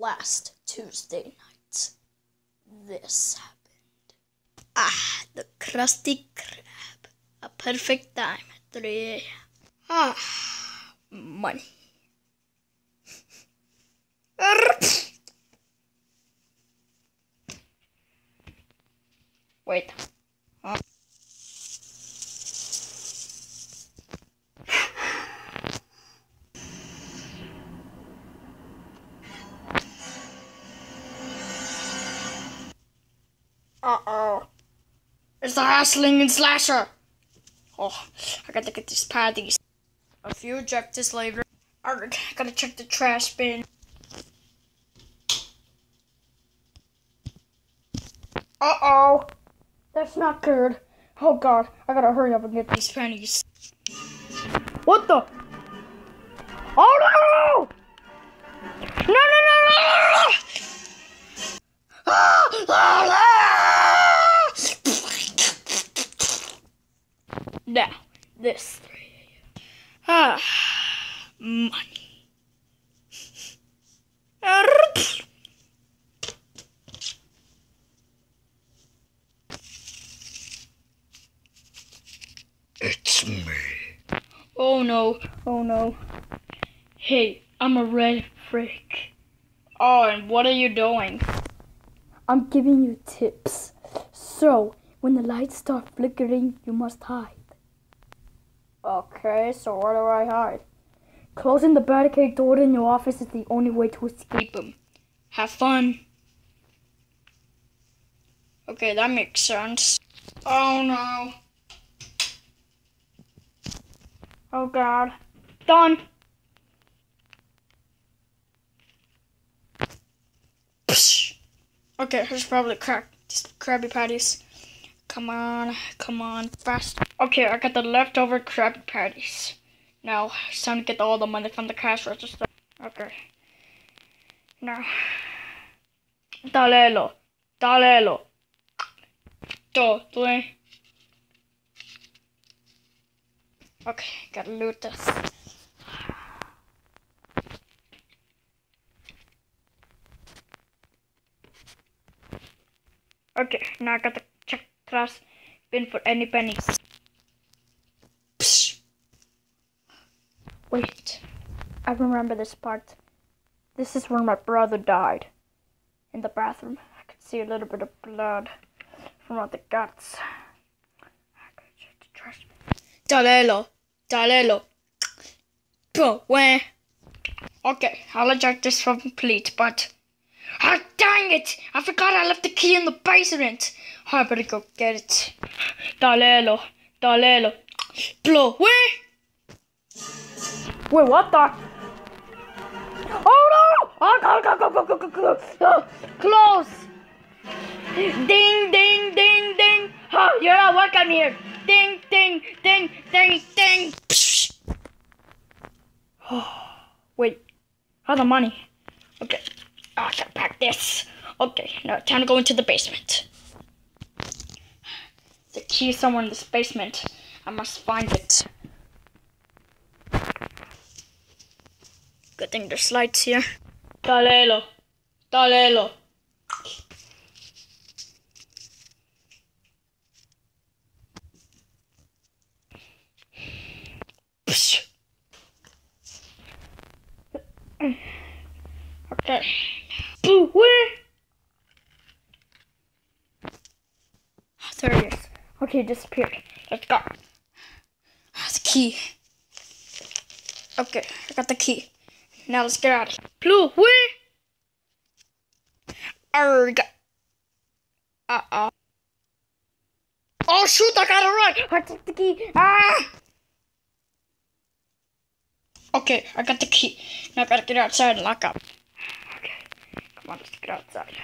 last Tuesday night, this happened. Ah, the Krusty Krab. A perfect time at 3 a.m. Ah, money. Wait. Huh? Uh-oh. It's the Hash Slinging Slasher. Oh, I gotta get these patties. A few objectives later, I gotta check the trash bin. Uh-oh. That's not good. Oh god, I gotta hurry up and get these pennies. What the? Oh no! Now, this. Ah, money. It's me. Oh no, oh no. Hey, I'm a red freak. Oh, and what are you doing? I'm giving you tips. So, when the lights start flickering, you must hide. Okay, so where do I hide? Closing the barricade door in your office is the only way to escape them. Have fun. Okay, that makes sense. Oh no. Oh god. Done. Psh. Okay, there's probably crack. just Krabby Patties. Come on, come on, fast. Okay, I got the leftover Krabby Patties. Now, it's time to get all the money from the cash register. Okay. Now. Dalelo. Dalelo. Two, three. Okay, gotta loot this. Okay, now I gotta check trash bin for any pennies. Psh. Wait, I remember this part. This is where my brother died. In the bathroom. I could see a little bit of blood from all the guts. Dalelo. Dalelo. Go, where? Okay, I'll check this from complete, but. Ah, dang it! I forgot I left the key in the basement. Oh, I better go get it. Dalelo. Dalelo. Blow, where? Wait, what the? Oh no! Oh, go, go, go, go, go, go, go. Close! Ding, ding, ding, ding. Oh, you're not welcome here. Ding, ding, ding, ding, ding. Oh, wait. How's the money? Okay. I gotta pack this. Okay, now time to go into the basement. The key is somewhere in this basement. I must find it. Good thing there's lights here. Dalelo. Dalelo. Okay. Boo, where? There it is. Okay, it disappeared. Let's go. Ah, The key. Okay, I got the key. Now let's get out of here. Blue, where? Arg. Uh-oh. Oh, shoot, I gotta run. I took the key. Ah! Okay, I got the key. Now I gotta get outside and lock up. Okay, come on, let's get outside.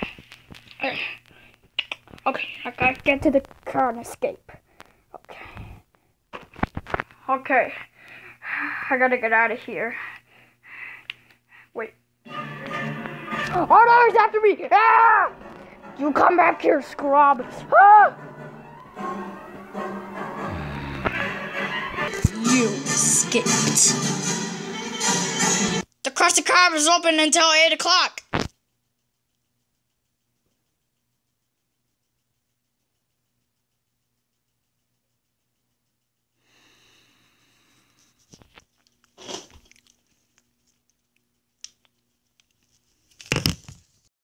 Okay I gotta get to the car and escape. Okay. Okay, I gotta get out of here. Oh no, he's after me! Ah! You come back here, scrub! Ah! You skipped. The Krusty Krab is open until 8 o'clock.